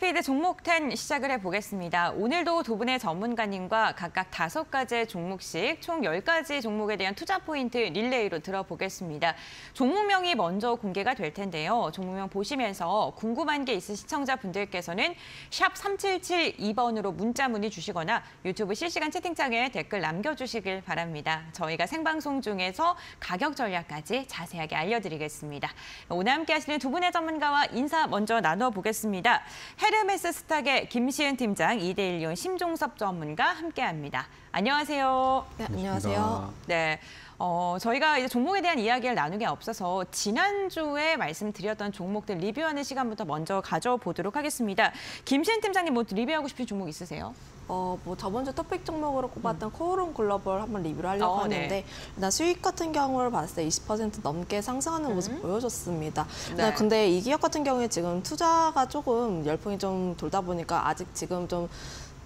하이스피드 종목 10 시작을 해보겠습니다. 오늘도 두 분의 전문가님과 각각 다섯 가지 종목씩 총 10가지 종목에 대한 투자 포인트 릴레이로 들어보겠습니다. 종목명이 먼저 공개가 될 텐데요. 종목명 보시면서 궁금한 게 있으신 시청자분들께서는 샵 3772번으로 문자 문의 주시거나 유튜브 실시간 채팅창에 댓글 남겨주시길 바랍니다. 저희가 생방송 중에서 가격 전략까지 자세하게 알려드리겠습니다. 오늘 함께 하시는 두 분의 전문가와 인사 먼저 나눠보겠습니다. 헤르메스 스탁의 김시은 팀장, 이대일리온 심종섭 전문가 함께합니다. 안녕하세요. 네, 안녕하세요. 네. 어, 저희가 이제 종목에 대한 이야기를 나누기 앞서서 지난주에 말씀드렸던 종목들 리뷰하는 시간부터 먼저 가져보도록 하겠습니다. 김시은 팀장님 뭐 리뷰하고 싶은 종목 있으세요? 어, 뭐 저번 주 토픽 종목으로 꼽았던 코오롱 글로벌 한번 리뷰를 하려고 어, 하는데 네. 일단 수익 같은 경우를 봤을 때 20% 넘게 상승하는 모습 보여줬습니다. 네. 네. 근데 이 기업 같은 경우에 지금 투자가 조금 열풍이 좀 돌다 보니까 아직 지금 좀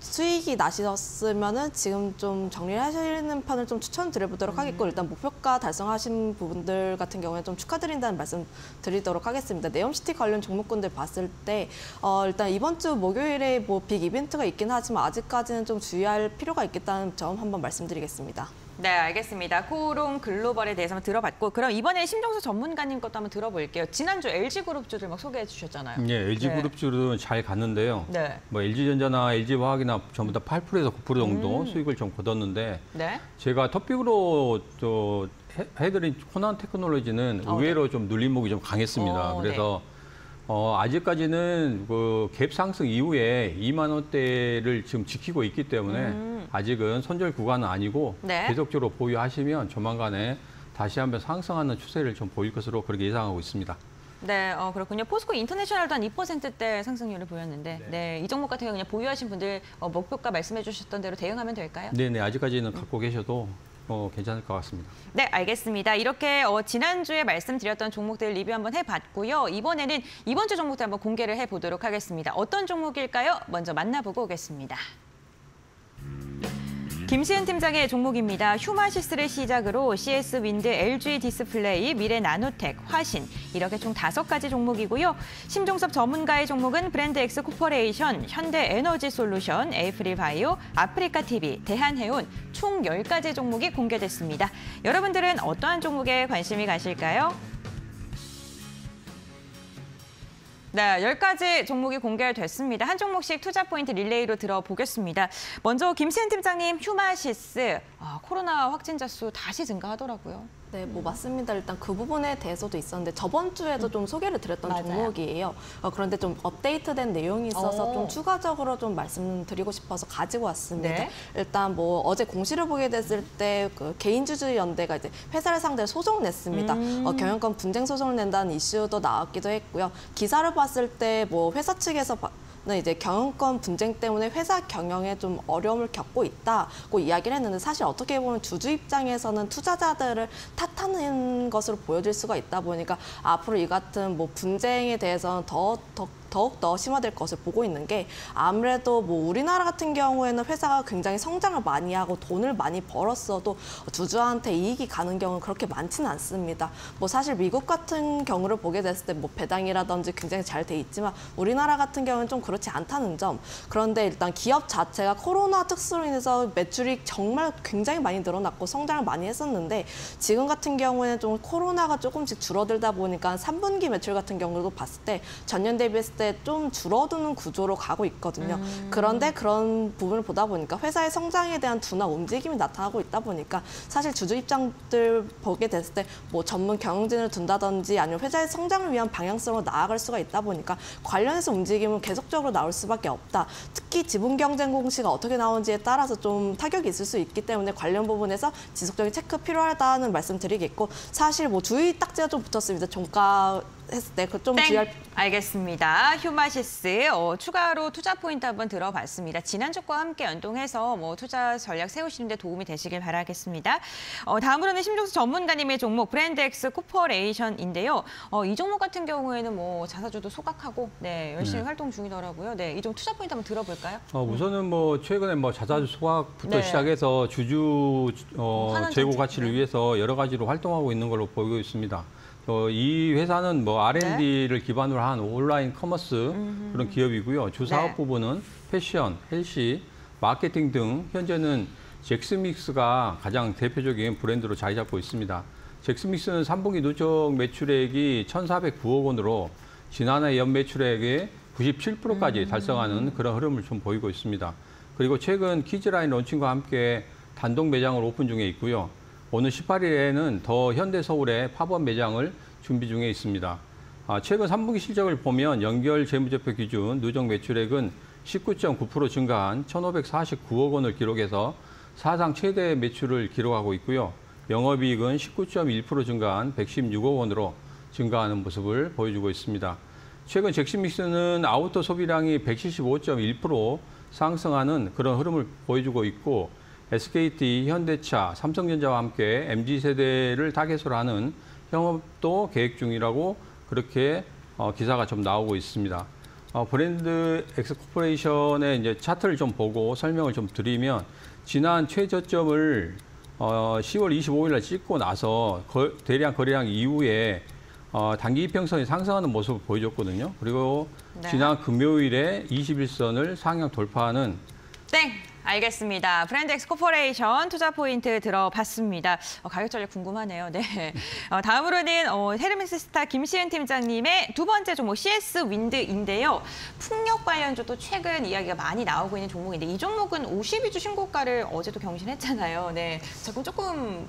수익이 나셨으면은 지금 좀 정리를 하시는 편을 좀 추천드려보도록 하겠고 일단 목표가 달성하신 부분들 같은 경우에 좀 축하드린다는 말씀 드리도록 하겠습니다. 네옴시티 관련 종목군들 봤을 때 어, 일단 이번 주 목요일에 뭐 빅 이벤트가 있긴 하지만 아직까지는 좀 주의할 필요가 있겠다는 점 한번 말씀드리겠습니다. 네, 알겠습니다. 코오롱 글로벌에 대해서 한번 들어봤고 그럼 이번에 심정수 전문가님 것도 한번 들어볼게요. 지난주 LG그룹주들 막 소개해 주셨잖아요. 예, LG 네. 그룹주는 잘 갔는데요. 네. 뭐 LG전자나 LG화학이나 전부 다 8%에서 9% 정도 음. 수익을 좀 거뒀는데 네. 제가 토픽으로 저 해- 해드린 호난 테크놀로지는 어, 의외로 좀 눌림목이 좀 강했습니다. 어, 그래서 어, 아직까지는 그 갭 상승 이후에 2만 원대를 지금 지키고 있기 때문에 음. 아직은 손절 구간은 아니고 네. 계속적으로 보유하시면 조만간에 다시 한번 상승하는 추세를 좀 보일 것으로 그렇게 예상하고 있습니다. 네, 어, 그렇군요. 포스코 인터내셔널도 한 2%대 상승률을 보였는데, 네. 이 종목 같은 경우 그냥 보유하신 분들 어, 목표가 말씀해 주셨던 대로 대응하면 될까요? 네 네 아직까지는 갖고 계셔도 어, 괜찮을 것 같습니다. 네, 알겠습니다. 이렇게 어, 지난주에 말씀드렸던 종목들 리뷰 한번 해봤고요. 이번에는 이번 주 종목들 한번 공개를 해보도록 하겠습니다. 어떤 종목일까요? 먼저 만나보고 오겠습니다. 김시은 팀장의 종목입니다. 휴마시스를 시작으로 CS 윈드, LG 디스플레이, 미래 나노텍, 화신 이렇게 총 다섯 가지 종목이고요. 심종섭 전문가의 종목은 브랜드 엑스 코퍼레이션, 현대 에너지 솔루션, 에이프릴 바이오, 아프리카 TV, 대한해운 총 10가지 종목이 공개됐습니다. 여러분들은 어떠한 종목에 관심이 가실까요? 네, 10가지 종목이 공개됐습니다. 한 종목씩 투자 포인트 릴레이로 들어보겠습니다. 먼저 김시은 팀장님, 휴마시스 아, 코로나 확진자 수 다시 증가하더라고요. 네, 뭐 맞습니다. 일단 그 부분에 대해서도 있었는데 저번 주에도 좀 소개를 드렸던 맞아요. 종목이에요. 어, 그런데 좀 업데이트된 내용이 있어서 오. 좀 추가적으로 좀 말씀드리고 싶어서 가지고 왔습니다. 네. 일단 뭐 어제 공시를 보게 됐을 때 그 개인주주 연대가 이제 회사를 상대로 소송 냈습니다. 음. 어, 경영권 분쟁 소송을 낸다는 이슈도 나왔기도 했고요. 기사를 봤을 때 뭐 회사 측에서 바- 는 이제 경영권 분쟁 때문에 회사 경영에 좀 어려움을 겪고 있다고 이야기를 했는데 사실 어떻게 보면 주주 입장에서는 투자자들을 탓하는 것으로 보여질 수가 있다 보니까 앞으로 이 같은 뭐 분쟁에 대해서는 더, 더 더욱 더 심화될 것을 보고 있는 게 아무래도 뭐 우리나라 같은 경우에는 회사가 굉장히 성장을 많이 하고 돈을 많이 벌었어도 주주한테 이익이 가는 경우는 그렇게 많지는 않습니다. 뭐 사실 미국 같은 경우를 보게 됐을 때 뭐 배당이라든지 굉장히 잘 돼 있지만 우리나라 같은 경우는 좀 그렇지 않다는 점. 그런데 일단 기업 자체가 코로나 특수로 인해서 매출이 정말 굉장히 많이 늘어났고 성장을 많이 했었는데 지금 같은 경우에는 좀 코로나가 조금씩 줄어들다 보니까 3분기 매출 같은 경우도 봤을 때 전년 대비했을 때좀 줄어드는 구조로 가고 있거든요. 그런데 그런 부분을 보다 보니까 회사의 성장에 대한 둔화 움직임이 나타나고 있다 보니까 사실 주주 입장들 보게 됐을 때 뭐 전문 경영진을 둔다든지 아니면 회사의 성장을 위한 방향성으로 나아갈 수가 있다 보니까 관련해서 움직임은 계속적으로 나올 수밖에 없다. 특히 지분 경쟁 공시가 어떻게 나오는지에 따라서 좀 타격이 있을 수 있기 때문에 관련 부분에서 지속적인 체크 필요하다는 말씀드리겠고 사실 뭐 주의 딱지가 좀 붙었습니다. 종가 했을 때 그좀 땡. 주의할 알겠습니다. 휴마시스 어, 추가로 투자 포인트 한번 들어봤습니다. 지난 주과 함께 연동해서 뭐 투자 전략 세우시는 데 도움이 되시길 바라겠습니다. 어, 다음으로는 심종수 전문가님의 종목 브랜드엑스 코퍼레이션인데요. 어, 이 종목 같은 경우에는 뭐 자사주도 소각하고 네, 열심히 네. 활동 중이더라고요. 네, 이 종목 투자 포인트 한번 들어볼까요? 어, 우선은 뭐 최근에 뭐 자사주 소각부터 네. 시작해서 주주 어, 환원 제고 가치를 네. 위해서 여러 가지로 활동하고 있는 걸로 보이고 있습니다. 어, 이 회사는 뭐 R&D를 기반으로 한 온라인 commerce 그런 기업이고요. 주 사업 네. 부분은 패션, healthy, 마케팅 등 현재는 젝시믹스가 가장 대표적인 브랜드로 자리 잡고 있습니다. 젝시믹스는 3분기 누적 매출액이 1,409억 원으로 지난해 연 매출액의 97%까지 달성하는 그런 흐름을 좀 보이고 있습니다. 그리고 최근 kids라인 론칭과 함께 단독 매장을 오픈 중에 있고요. 오늘 18일에는 더 현대 서울에 팝업 매장을 준비 중에 있습니다. 아, 최근 3분기 실적을 보면 연결 재무제표 기준 누적 매출액은 19.9% 증가한 1,549억 원을 기록해서 사상 최대 매출을 기록하고 있고요. 영업이익은 19.1% 증가한 116억 원으로 증가하는 모습을 보여주고 있습니다. 최근 젝시믹스는 outer 소비량이 175.1% 상승하는 그런 흐름을 보여주고 있고 SKT, 현대차, 삼성전자와 함께 MZ 세대를 타겟으로 하는 영업도 계획 중이라고 그렇게 어, 기사가 좀 나오고 있습니다. 어, 브랜드 엑스코퍼레이션의 이제 차트를 좀 보고 설명을 좀 드리면 지난 최저점을 어, 10월 25일 날 찍고 나서 거, 대량 거래량 이후에 어, 단기 이평선이 상승하는 모습을 보여줬거든요. 그리고 네. 지난 금요일에 20일선을 상향 돌파하는 땡! 알겠습니다. 브랜드 엑스 코퍼레이션 투자 포인트 들어봤습니다. 어, 가격 전략 궁금하네요. 네. 어, 다음으로는 어, 헤르메스 스타 김시은 팀장님의 두 번째 종목 CS 윈드인데요. 풍력 관련주도 최근 이야기가 많이 나오고 있는 종목인데 이 종목은 52주 신고가를 어제도 경신했잖아요. 네. 조금 조금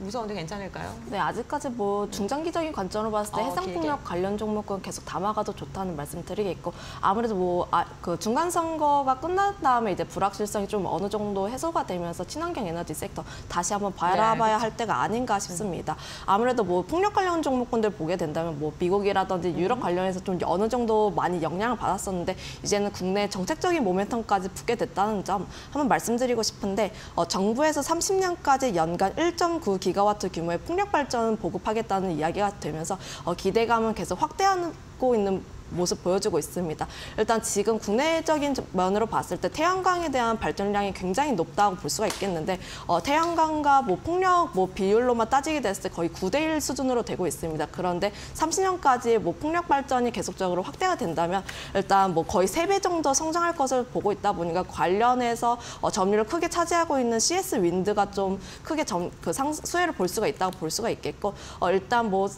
무서운데 괜찮을까요? 네, 아직까지 뭐 중장기적인 관점으로 봤을 때 어, 해상폭력 관련 종목은 계속 담아가도 좋다는 말씀 드리겠고 아무래도 뭐 그 중간 선거가 끝난 다음에 이제 불확실성이 좀 어느 정도 해소가 되면서 친환경 에너지 섹터 다시 한번 바라봐야 네, 할 때가 아닌가 싶습니다. 아무래도 뭐 폭력 관련 종목군들 보게 된다면 뭐 미국이라든지 음. 유럽 관련해서 좀 어느 정도 많이 영향을 받았었는데 이제는 국내 정책적인 모멘텀까지 붙게 됐다는 점 한번 말씀드리고 싶은데 어, 정부에서 30년까지 연간 1.9 기가와트 규모의 풍력 발전 보급하겠다는 이야기가 되면서 어, 기대감은 계속 확대하고 있는 모습 보여주고 있습니다. 일단 지금 국내적인 면으로 봤을 때 태양광에 대한 발전량이 굉장히 높다고 볼 수가 있겠는데 어, 태양광과 뭐 풍력 뭐 비율로만 따지게 됐을 때 거의 9대 1 수준으로 되고 있습니다. 그런데 30년까지 뭐 풍력 발전이 계속적으로 확대가 된다면 일단 뭐 거의 3배 정도 성장할 것을 보고 있다 보니까 관련해서 어, 점유율을 크게 차지하고 있는 CS 윈드가 좀 크게 점, 그 상, 수혜를 볼 수가 있다고 볼 수가 있겠고 어, 일단 뭐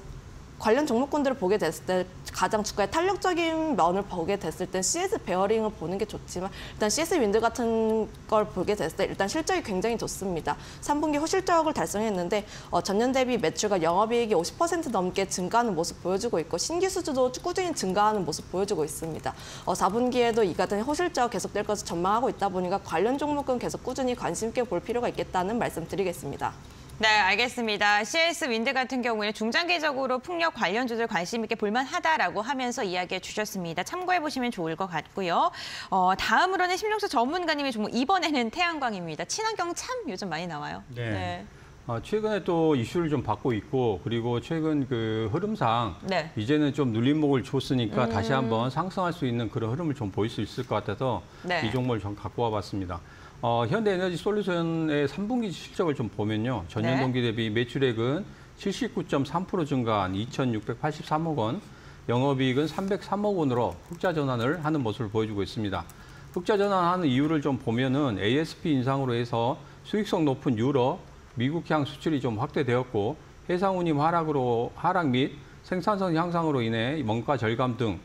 관련 종목군들을 보게 됐을 때 가장 주가의 탄력적인 면을 보게 됐을 때 CS 베어링을 보는 게 좋지만 일단 CS 윈드 같은 걸 보게 됐을 때 일단 실적이 굉장히 좋습니다. 3분기 호실적을 달성했는데 어, 전년 대비 매출과 영업이익이 50% 넘게 증가하는 모습 보여주고 있고 신규 수주도 꾸준히 증가하는 모습 보여주고 있습니다. 어, 4분기에도 이 같은 호실적 계속될 것을 전망하고 있다 보니까 관련 종목은 계속 꾸준히 관심 있게 볼 필요가 있겠다는 말씀 드리겠습니다. 네, 알겠습니다. CS 윈드 같은 경우에는 중장기적으로 풍력 관련 주들 관심 있게 볼만하다라고 하면서 이야기해 주셨습니다. 참고해 보시면 좋을 것 같고요. 어, 다음으로는 심용수 전문가님의 종목 이번에는 태양광입니다. 친환경 참 요즘 많이 나와요. 네. 어, 최근에 또 이슈를 좀 받고 있고 그리고 최근 그 흐름상 네. 이제는 좀 눌림목을 줬으니까 음. 다시 한번 상승할 수 있는 그런 흐름을 좀 보일 수 있을 것 같아서 네. 이 종목을 좀 갖고 와봤습니다. 어, 현대에너지 솔루션의 3분기 실적을 좀 보면요. 전년 네. 동기 대비 매출액은 79.3% 증가한 2,683억 원, 영업이익은 303억 원으로 흑자 전환을 하는 모습을 보여주고 있습니다. 흑자 전환하는 이유를 좀 보면은 ASP 인상으로 해서 수익성 높은 유럽, 미국향 수출이 좀 확대되었고 해상 운임 하락으로 하락 및 생산성 향상으로 인해 원가 절감 등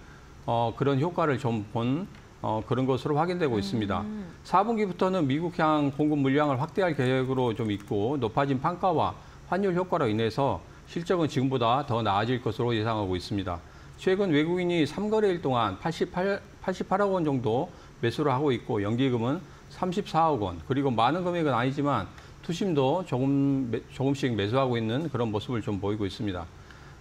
어, 그런 효과를 좀 본 어, 그런 것으로 확인되고 있습니다. 4분기부터는 미국향 공급 물량을 확대할 계획으로 좀 있고 높아진 판가와 환율 효과로 인해서 실적은 지금보다 더 나아질 것으로 예상하고 있습니다. 최근 외국인이 3거래일 동안 88, 88억 원 정도 매수를 하고 있고 연기금은 34억 원 그리고 많은 금액은 아니지만 투심도 조금 매- 조금씩 매수하고 있는 그런 모습을 좀 보이고 있습니다.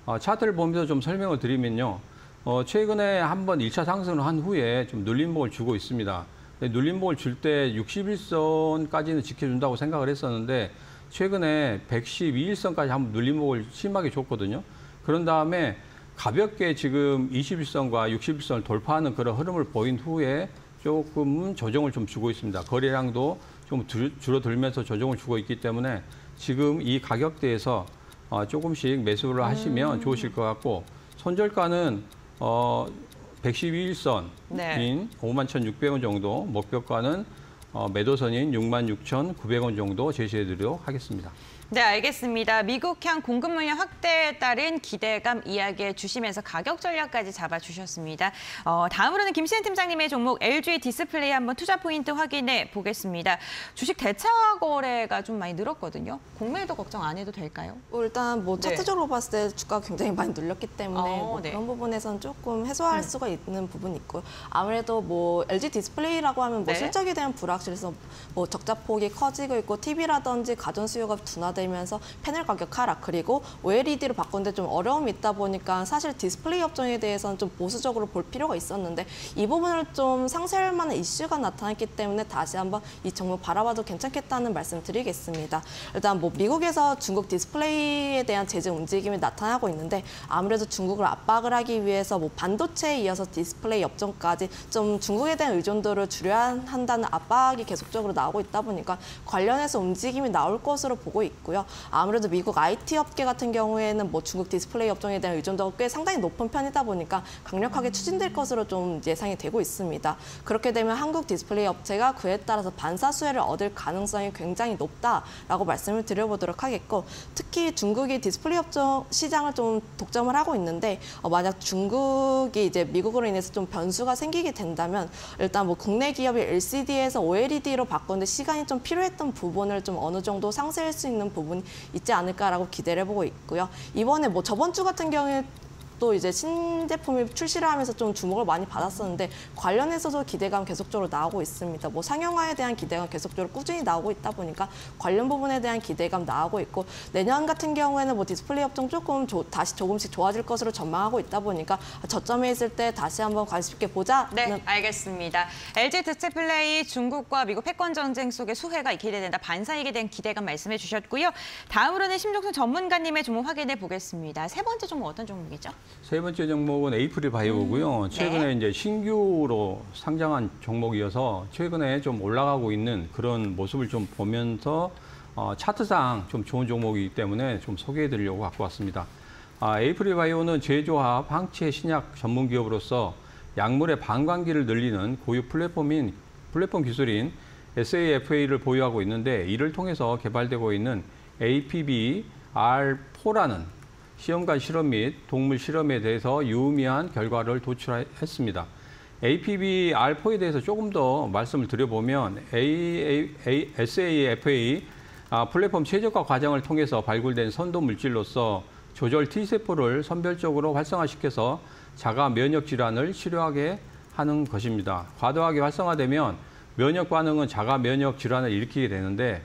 어, 차트를 보면서 좀 설명을 드리면요. 어, 최근에 한번 1차 상승을 한 후에 좀 눌림목을 주고 있습니다. 눌림목을 줄 때 61선까지는 지켜준다고 생각을 했었는데 최근에 112일선까지 한번 눌림목을 심하게 줬거든요. 그런 다음에 가볍게 지금 21선과 61선을 돌파하는 그런 흐름을 보인 후에 조금은 조정을 좀 주고 있습니다. 거래량도 좀 줄- 줄어들면서 조정을 주고 있기 때문에 지금 이 가격대에서 어, 조금씩 매수를 하시면 좋으실 것 같고 손절가는 어, 112일선인 네. 51,600원 정도, 목표가는 어, 매도선인 66,900원 정도 제시해드리도록 하겠습니다. 네, 알겠습니다. 미국향 공급 물량 확대에 따른 기대감 이야기해 주시면서 가격 전략까지 잡아주셨습니다. 어, 다음으로는 김시현 팀장님의 종목 LG 디스플레이 한번 투자 포인트 확인해 보겠습니다. 주식 대차 거래가 좀 많이 늘었거든요. 공매도 걱정 안 해도 될까요? 뭐 일단 뭐 네. 차트적으로 봤을 때 주가가 굉장히 많이 눌렸기 때문에 어, 뭐 네. 그런 부분에서는 조금 해소할 수가 있는 부분이 있고요. 아무래도 뭐 LG 디스플레이라고 하면 뭐 네. 실적에 대한 불확실성, 뭐 적자 폭이 커지고 있고 TV라든지 가전 수요가 둔화되면서 패널 가격 하락 그리고 OLED로 바꾸는데 좀 어려움이 있다 보니까 사실 디스플레이 업종에 대해서는 좀 보수적으로 볼 필요가 있었는데 이 부분을 좀 상쇄할 만한 이슈가 나타났기 때문에 다시 한번 이 종목 바라봐도 괜찮겠다는 말씀 드리겠습니다. 일단 뭐 미국에서 중국 디스플레이에 대한 제재 움직임이 나타나고 있는데 아무래도 중국을 압박을 하기 위해서 뭐 반도체에 이어서 디스플레이 업종까지 좀 중국에 대한 의존도를 줄여야 한다는 압박이 계속적으로 나오고 있다 보니까 관련해서 움직임이 나올 것으로 보고 있고요. 아무래도 미국 IT 업계 같은 경우에는 뭐 중국 디스플레이 업종에 대한 의존도가 꽤 상당히 높은 편이다 보니까 강력하게 추진될 것으로 좀 예상이 되고 있습니다. 그렇게 되면 한국 디스플레이 업체가 그에 따라서 반사 수혜를 얻을 가능성이 굉장히 높다라고 말씀을 드려보도록 하겠고 특히 중국이 디스플레이 업종 시장을 좀 독점을 하고 있는데 어, 만약 중국이 이제 미국으로 인해서 좀 변수가 생기게 된다면 일단 뭐 국내 기업이 LCD에서 OLED로 바꾸는데 시간이 좀 필요했던 부분을 좀 어느 정도 상쇄할 수 있는 부분이 있지 않을까라고 기대를 해보고 있고요. 이번에 뭐 저번 주 같은 경우에 또 이제 신제품이 출시를 하면서 좀 주목을 많이 받았었는데 관련해서도 기대감 계속적으로 나오고 있습니다. 뭐 상용화에 대한 기대감 계속적으로 꾸준히 나오고 있다 보니까 관련 부분에 대한 기대감 나오고 있고 내년 같은 경우에는 뭐 디스플레이 업종 조금 조- 다시 조금씩 좋아질 것으로 전망하고 있다 보니까 저점에 있을 때 다시 한번 관심 있게 보자. 네, 알겠습니다. LG 디스플레이 중국과 미국 패권 전쟁 속의 수혜가 기대된다. 반사이익에 대한 기대감 말씀해 주셨고요. 다음으로는 심종순 전문가님의 종목 확인해 보겠습니다. 세 번째 종목 어떤 종목이죠? 세 번째 종목은 에이프릴 바이오고요. 네. 최근에 이제 신규로 상장한 종목이어서 최근에 좀 올라가고 있는 그런 모습을 좀 보면서 어, 차트상 좀 좋은 종목이기 때문에 좀 소개해 드리려고 갖고 왔습니다. 아, 에이프릴 바이오는 제조합 항체 신약 전문 기업으로서 약물의 반광기를 늘리는 고유 플랫폼인 플랫폼 기술인 SAFA를 보유하고 있는데 이를 통해서 개발되고 있는 APB-R4라는 시험관 실험 및 동물 실험에 대해서 유의미한 결과를 도출했습니다. APB-R4에 대해서 조금 더 말씀을 드려보면 SAFA 아, 플랫폼 최적화 과정을 통해서 발굴된 선도 물질로서 조절 T세포를 선별적으로 활성화시켜서 자가 면역 질환을 치료하게 하는 것입니다. 과도하게 활성화되면 면역 반응은 자가 면역 질환을 일으키게 되는데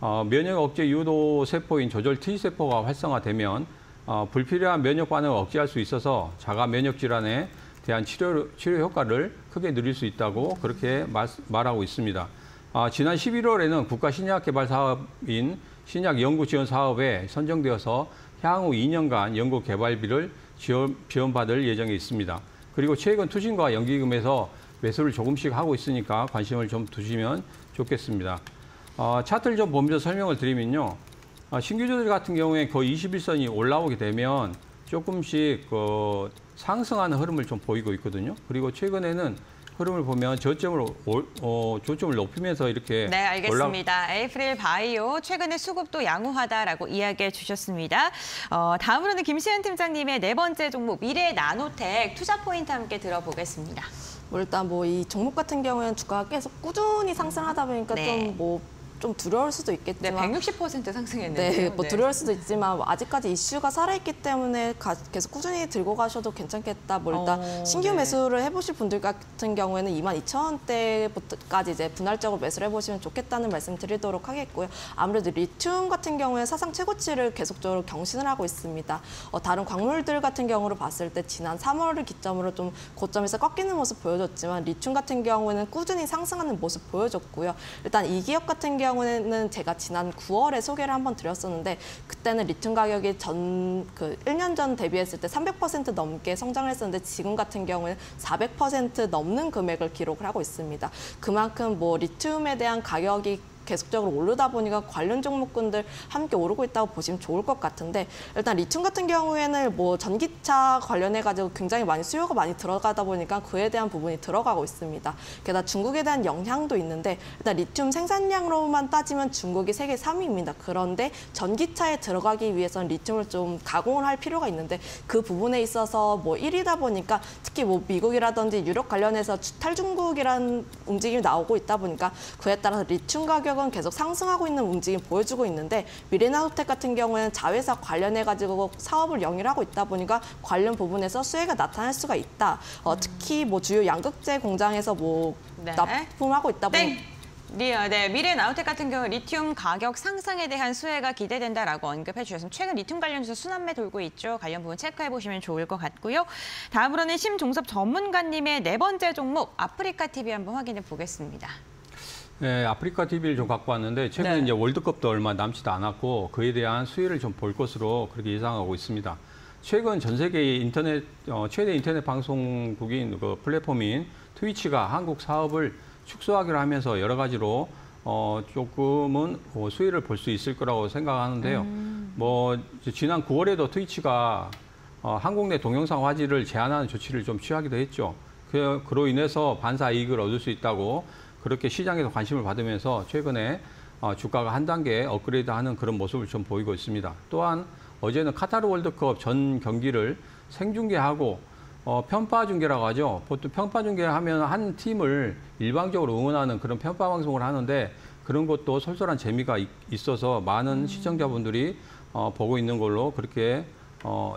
어, 면역 억제 유도 세포인 조절 T세포가 활성화되면 어, 불필요한 면역 반응을 억제할 수 있어서 자가 면역 질환에 대한 치료, 치료 효과를 크게 누릴 수 있다고 그렇게 말, 말하고 있습니다. 아, 지난 11월에는 국가 신약 개발 사업인 신약 연구 지원 사업에 선정되어서 향후 2년간 연구 개발비를 지원, 지원받을 예정에 있습니다. 그리고 최근 투신과 연기금에서 매수를 조금씩 하고 있으니까 관심을 좀 두시면 좋겠습니다. 어, 차트를 좀 보면서 설명을 드리면요. 어, 신규주들 같은 경우에 거의 21선이 올라오게 되면 조금씩 그 상승하는 흐름을 좀 보이고 있거든요. 그리고 최근에는 흐름을 보면 저점을 올- 어, 저점을 높이면서 이렇게 네, 올라 알겠습니다. 에이프릴 바이오 최근에 수급도 양호하다라고 이야기해 주셨습니다. 어, 다음으로는 김시현 팀장님의 네 번째 종목 미래 나노텍 투자 포인트 함께 들어보겠습니다. 뭐 일단 뭐 이 종목 같은 경우에는 주가가 계속 꾸준히 상승하다 보니까 네. 좀뭐 좀 두려울 수도 네, 있겠지만 160% 상승했는데요. 네, 뭐 두려울 수도 있지만 뭐 아직까지 이슈가 살아있기 때문에 가- 계속 꾸준히 들고 가셔도 괜찮겠다. 뭐 일단 어, 신규 네. 매수를 해보실 분들 같은 경우에는 2만 2천 원대부터까지 이제 분할적으로 매수를 해보시면 좋겠다는 말씀 드리도록 하겠고요. 아무래도 리튬 같은 경우에 사상 최고치를 계속적으로 경신을 하고 있습니다. 어, 다른 광물들 같은 경우로 봤을 때 지난 3월을 기점으로 좀 고점에서 꺾이는 모습 보여줬지만 리튬 같은 경우에는 꾸준히 상승하는 모습 보여줬고요. 일단 이 기업 같은 경우 에는 제가 지난 9월에 소개를 한번 드렸었는데 그때는 리튬 가격이 전 그 1년 전 대비했을 때 300% 넘게 성장을 했었는데 지금 같은 경우에는 400% 넘는 금액을 기록을 하고 있습니다. 그만큼 뭐 리튬에 대한 가격이 계속적으로 오르다 보니까 관련 종목군들 함께 오르고 있다고 보시면 좋을 것 같은데 일단 리튬 같은 경우에는 뭐 전기차 관련해 가지고 굉장히 많이 수요가 많이 들어가다 보니까 그에 대한 부분이 들어가고 있습니다. 게다가 중국에 대한 영향도 있는데 일단 리튬 생산량으로만 따지면 중국이 세계 3위입니다. 그런데 전기차에 들어가기 위해서는 리튬을 좀 가공을 할 필요가 있는데 그 부분에 있어서 뭐 1위다 보니까 특히 뭐 미국이라든지 유럽 관련해서 주- 탈중국이라는 움직임이 나오고 있다 보니까 그에 따라서 리튬 가격은 계속 상승하고 있는 움직임 보여주고 있는데 미래나노텍 같은 경우에는 자회사 관련해 가지고 사업을 영위하고 있다 보니까 관련 부분에서 수혜가 나타날 수가 있다. 어, 특히 뭐 주요 양극재 공장에서 뭐 네. 납품하고 있다 보니 땡! 리, 어, 네, 미래나노텍 같은 경우 리튬 가격 상승에 대한 수혜가 기대된다라고 언급해 주셨습니다. 최근 리튬 관련해서 순환매 돌고 있죠. 관련 부분 체크해 보시면 좋을 것 같고요. 다음으로는 심종섭 전문가님의 네 번째 종목 아프리카 TV 한번 확인해 보겠습니다. 네, 아프리카 TV를 좀 갖고 왔는데 최근 네. 이제 월드컵도 얼마 남지도 않았고 그에 대한 수혜를 좀 볼 것으로 그렇게 예상하고 있습니다. 최근 전 세계 인터넷 어, 최대 인터넷 방송국인 그 플랫폼인 트위치가 한국 사업을 축소하기로 하면서 여러 가지로 어, 조금은 어, 수혜를 볼 수 있을 거라고 생각하는데요. 뭐 이제 지난 9월에도 트위치가 어, 한국 내 동영상 화질을 제한하는 조치를 좀 취하기도 했죠. 그, 그로 인해서 반사 이익을 얻을 수 있다고 그렇게 시장에서 관심을 받으면서 최근에 어, 주가가 한 단계 업그레이드하는 그런 모습을 좀 보이고 있습니다. 또한 어제는 카타르 월드컵 전 경기를 생중계하고 어, 편파 중계라고 하죠. 보통 편파 중계하면 한 팀을 일방적으로 응원하는 그런 편파 방송을 하는데 그런 것도 솔솔한 재미가 있- 있어서 많은 시청자분들이 어, 보고 있는 걸로 그렇게 어,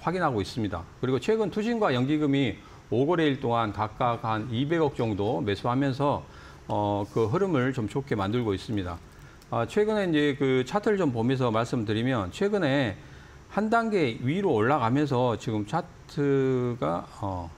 확인하고 있습니다. 그리고 최근 투신과 연기금이 5거래일 동안 각각 한 200억 정도 매수하면서 어, 그 흐름을 좀 좋게 만들고 있습니다. 아, 최근에 이제 그 차트를 좀 보면서 말씀드리면 최근에 한 단계 위로 올라가면서 지금 차트가 어,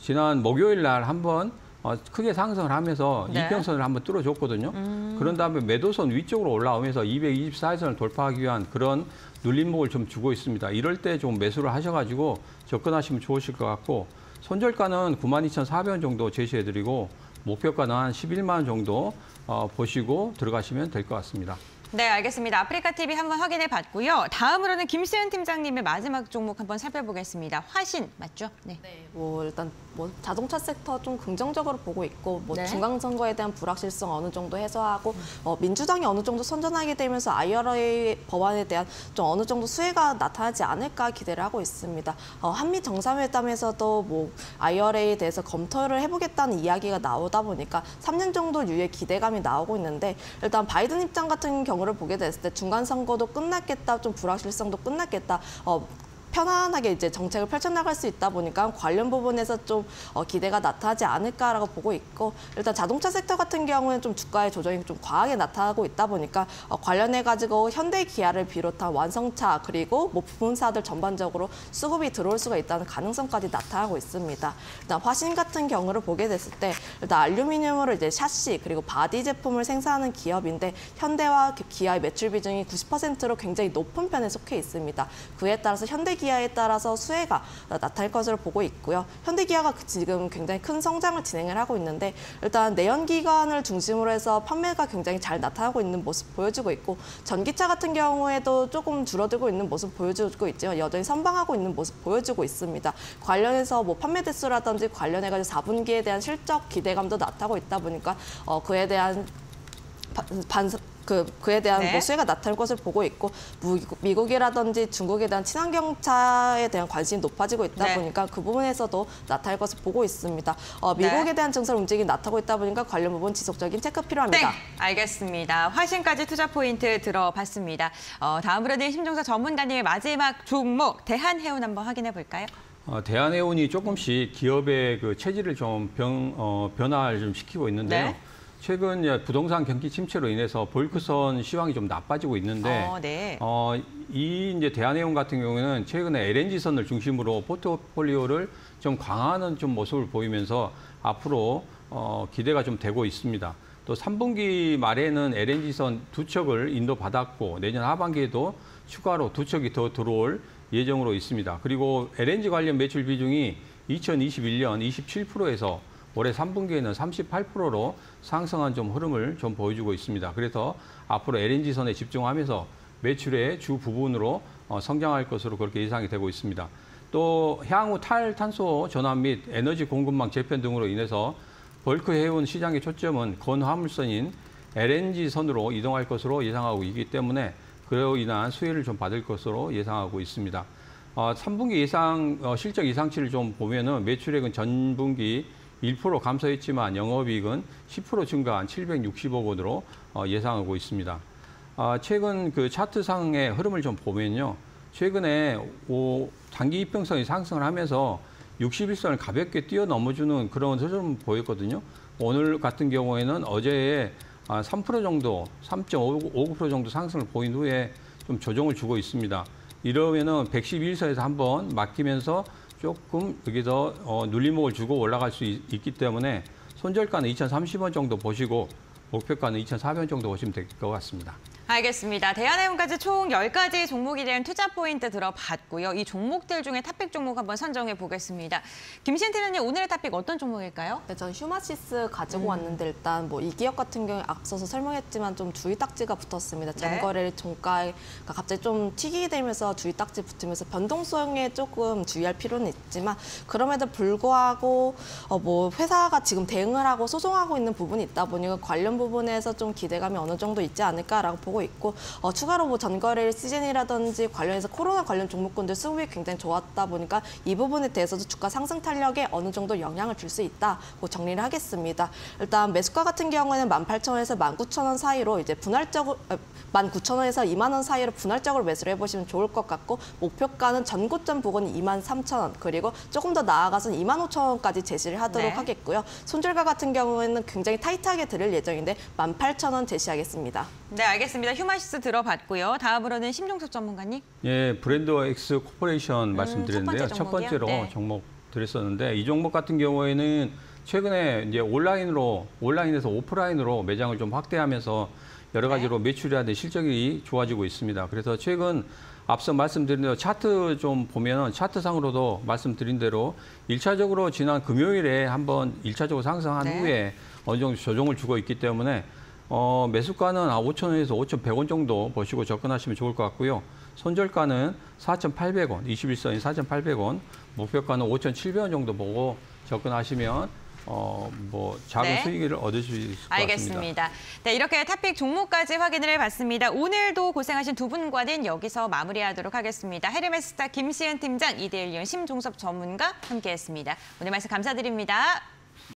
지난 목요일 날 한번 어, 크게 상승을 하면서 네. 이평선을 한번 뚫어줬거든요. 그런 다음에 매도선 위쪽으로 올라오면서 224선을 돌파하기 위한 그런 눌림목을 좀 주고 있습니다. 이럴 때 좀 매수를 하셔가지고 접근하시면 좋으실 것 같고 손절가는 92,400원 정도 제시해드리고 목표가는 한 11만 원 정도 어, 보시고 들어가시면 될 것 같습니다. 네, 알겠습니다. 아프리카 TV 한번 확인해 봤고요. 다음으로는 김수현 팀장님의 마지막 종목 한번 살펴보겠습니다. 화신 맞죠? 네. 뭐 일단 뭐 자동차 섹터 좀 긍정적으로 보고 있고 뭐 네. 중간 선거에 대한 불확실성 어느 정도 해소하고 어, 민주당이 어느 정도 선전하게 되면서 IRA 법안에 대한 좀 어느 정도 수혜가 나타나지 않을까 기대를 하고 있습니다. 어, 한미 정상회담에서도 뭐 IRA에 대해서 검토를 해보겠다는 이야기가 나오다 보니까 3년 정도 유예 기대감이 나오고 있는데 일단 바이든 입장 같은 경우를 보게 됐을 때 중간 선거도 끝났겠다, 좀 불확실성도 끝났겠다. 어, 편안하게 이제 정책을 펼쳐나갈 수 있다 보니까 관련 부분에서 좀 어, 기대가 나타나지 않을까라고 보고 있고 일단 자동차 섹터 같은 경우는 좀 주가의 조정이 좀 과하게 나타나고 있다 보니까 어, 관련해 가지고 현대 기아를 비롯한 완성차 그리고 뭐 부품사들 전반적으로 수급이 들어올 수가 있다는 가능성까지 나타나고 있습니다. 일단 화신 같은 경우를 보게 됐을 때 일단 알루미늄으로 이제 샤시 그리고 바디 제품을 생산하는 기업인데 현대와 그 기아의 매출 비중이 90%로 굉장히 높은 편에 속해 있습니다. 그에 따라서 현대 기아에 따라서 수혜가 나타날 것으로 보고 있고요. 현대 기아가 그 지금 굉장히 큰 성장을 진행을 하고 있는데 일단 내연 기관을 중심으로 해서 판매가 굉장히 잘 나타나고 있는 모습 보여주고 있고 전기차 같은 경우에도 조금 줄어들고 있는 모습 보여주고 있지만 여전히 선방하고 있는 모습 보여주고 있습니다. 관련해서 뭐 판매 대수라든지 관련해 가지고 4분기에 대한 실적 기대감도 나타나고 있다 보니까 어, 그에 대한 바- 반, 그, 그에 대한 네. 뭐 수혜가 나타날 것을 보고 있고 미국, 미국이라든지 중국에 대한 친환경차에 대한 관심이 높아지고 있다 네. 보니까 그 부분에서도 나타날 것을 보고 있습니다. 어, 미국에 네. 대한 증설 움직임이 나타나고 있다 보니까 관련 부분 지속적인 체크 땡! 필요합니다. 알겠습니다. 화신까지 투자 포인트 들어봤습니다. 어, 다음으로 는 심종사 전문가님의 마지막 종목 대한해운 한번 확인해 볼까요? 어, 대한해운이 조금씩 기업의 그 체질을 좀 변, 어, 변화를 좀 시키고 있는데요. 네. 최근 부동산 경기 침체로 인해서 볼크선 시황이 좀 나빠지고 있는데 어, 네. 어, 이 이제 대한해운 같은 경우에는 최근에 LNG선을 중심으로 포트폴리오를 좀 강화하는 좀 모습을 보이면서 앞으로 어, 기대가 좀 되고 있습니다. 또 3분기 말에는 LNG선 두 척을 인도받았고 내년 하반기에도 추가로 두 척이 더 들어올 예정으로 있습니다. 그리고 LNG 관련 매출 비중이 2021년 27%에서 올해 3분기에는 38%로 상승한 좀 흐름을 좀 보여주고 있습니다. 그래서 앞으로 LNG 선에 집중하면서 매출의 주 부분으로 어, 성장할 것으로 그렇게 예상이 되고 있습니다. 또 향후 탈탄소 전환 및 에너지 공급망 재편 등으로 인해서 벌크 해운 시장의 초점은 건화물선인 LNG 선으로 이동할 것으로 예상하고 있기 때문에 그로 인한 수혜를 좀 받을 것으로 예상하고 있습니다. 어, 3분기 예상 어, 실적 예상치를 좀 보면은 매출액은 전분기 1% 감소했지만 영업이익은 10% 증가한 760억 원으로 어, 예상하고 있습니다. 아, 최근 그 차트상의 흐름을 좀 보면요. 최근에 오, 단기 이평선이 상승을 하면서 61선을 가볍게 뛰어넘어주는 그런 흐름 보였거든요. 오늘 같은 경우에는 어제에 아, 3% 정도, 3.59% 정도 상승을 보인 후에 좀 조정을 주고 있습니다. 이러면은 111선에서 한번 막히면서 조금 여기서 어, 눌림목을 주고 올라갈 수 있, 있기 때문에 손절가는 2,030원 정도 보시고 목표가는 2,400원 정도 보시면 될 것 같습니다. 알겠습니다. 대한해운까지 총 10가지 종목에 대한 투자 포인트 들어봤고요. 이 종목들 중에 탑픽 종목 한번 선정해 보겠습니다. 김신태는 오늘의 탑픽 어떤 종목일까요? 네, 전 휴마시스 가지고 음. 왔는데 일단 뭐 이 기업 같은 경우에 앞서서 설명했지만 좀 주의 딱지가 붙었습니다. 전거래일 종가가 갑자기 좀 튀기게 되면서 주의 딱지 붙으면서 변동성에 조금 주의할 필요는 있지만 그럼에도 불구하고 어 뭐 회사가 지금 대응을 하고 소송하고 있는 부분이 있다 보니까 관련 부분에서 좀 기대감이 어느 정도 있지 않을까라고 보고 있고 어 추가로 뭐 전거래일 시즌이라든지 관련해서 코로나 관련 종목군들 수급이 굉장히 좋았다 보니까 이 부분에 대해서도 주가 상승 탄력에 어느 정도 영향을 줄 수 있다고 정리를 하겠습니다. 일단 매수가 같은 경우에는 18,000원에서 19,000원 사이로 이제 분할적으로 19,000원에서 2만 원 사이로 분할적으로 매수를 해보시면 좋을 것 같고 목표가는 전고점 부근 23,000원 그리고 조금 더 나아가서는 25,000원까지 제시를 하도록 네. 하겠고요. 손절가 같은 경우에는 굉장히 타이트하게 드릴 예정인데 18,000원 제시하겠습니다. 네, 알겠습니다. 휴마시스 들어봤고요. 다음으로는 심종섭 전문가님. 예, 브랜드 엑스 코퍼레이션 말씀드렸는데요. 음, 첫 번째 첫 번째로? 네. 종목 드렸었는데 이 종목 같은 경우에는 최근에 이제 온라인으로 온라인에서 오프라인으로 매장을 좀 확대하면서 여러 가지로 매출이라든 실적이 좋아지고 있습니다. 그래서 최근 앞서 말씀드린 대로 차트 좀 보면 차트상으로도 말씀드린 대로 일차적으로 지난 금요일에 한번 일차적으로 상승한 네. 후에 어느 정도 조정을 주고 있기 때문에 어, 매수가는 5,000원에서 5,100원 정도 보시고 접근하시면 좋을 것 같고요. 손절가는 4,800원, 21선이 4,800원, 목표가는 5,700원 정도 보고 접근하시면 어, 뭐 작은 네. 수익을 얻을 수 있을 것 같습니다. 알겠습니다. 네, 이렇게 탑픽 종목까지 확인을 해봤습니다. 오늘도 고생하신 두 분과는 여기서 마무리하도록 하겠습니다. 헤르메스타 김시은 팀장, 이대일 위원, 심종섭 전문가 함께했습니다. 오늘 말씀 감사드립니다.